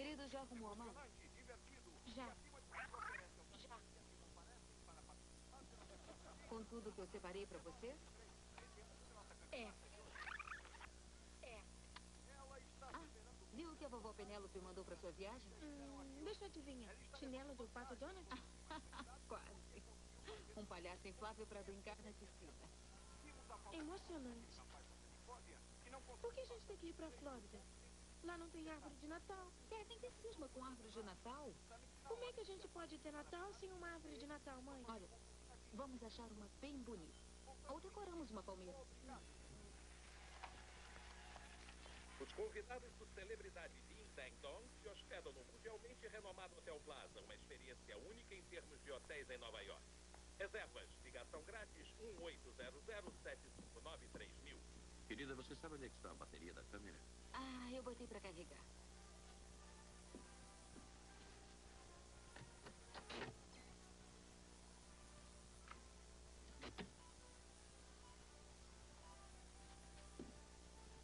Querido, já arrumou a? Já. Já. Com tudo que eu separei pra você? É. É. Ah, viu o que a vovó Penélope mandou pra sua viagem? Hum, deixa eu adivinhar. Chinelo do Pato Donald? Quase. Um palhaço inflável pra brincar na piscina. Emocionante. Por que a gente tem que ir pra Flórida? Árvore de Natal. É, tem que cisma com árvore de Natal. Como é que a gente pode ter Natal sem uma árvore de Natal, mãe? Olha, vamos achar uma bem bonita. Ou decoramos uma palmeira. Os convidados do celebridade Din Dang Dong se hospedam no mundialmente renomado Hotel Plaza, uma experiência única em termos de hotéis em Nova York. Reservas, ligação grátis 1-800-759-3000. Querida, você sabe onde é que está a bateria da câmera? Ah, eu botei pra carregar.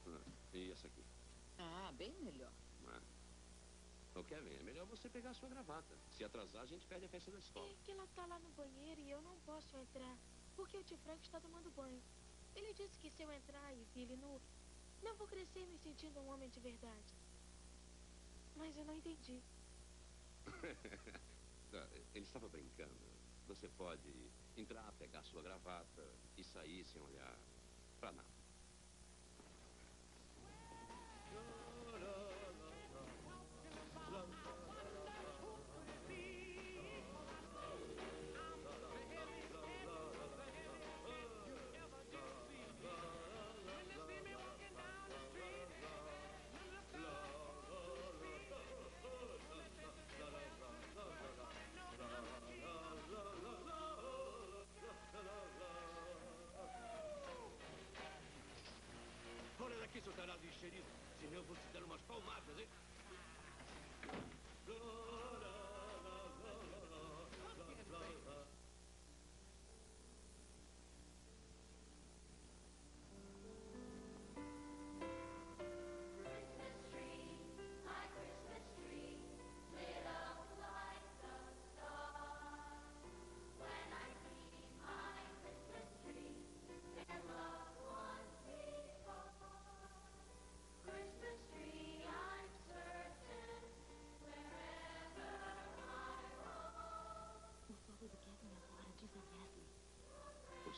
Ah, e essa aqui? Ah, bem melhor. Ah. Ô, Kevin, é melhor você pegar a sua gravata. Se atrasar, a gente perde a festa da escola. É que ela tá lá no banheiro e eu não posso entrar. Porque o tio Frank está tomando banho. Ele disse que se eu entrar e vi ele nu, não vou crescer me sentindo um homem de verdade. Mas eu não entendi. Ele estava brincando. Você pode entrar, pegar sua gravata e sair sem olhar Daqui, seu tarado enxerido. Senão vou te dar umas palmadas, hein? Christmas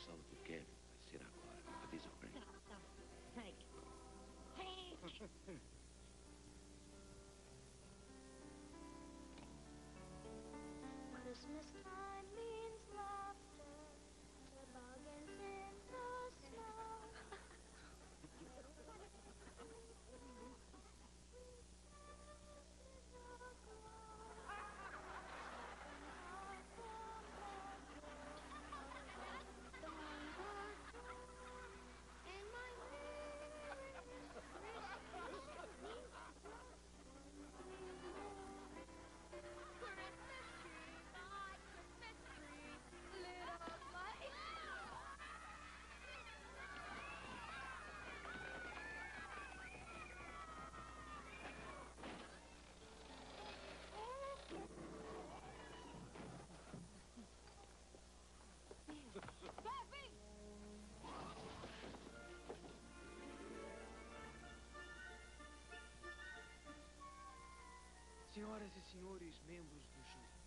sono perché si raccoglie, capisco bene. Thank you. Senhoras e senhores membros do júri.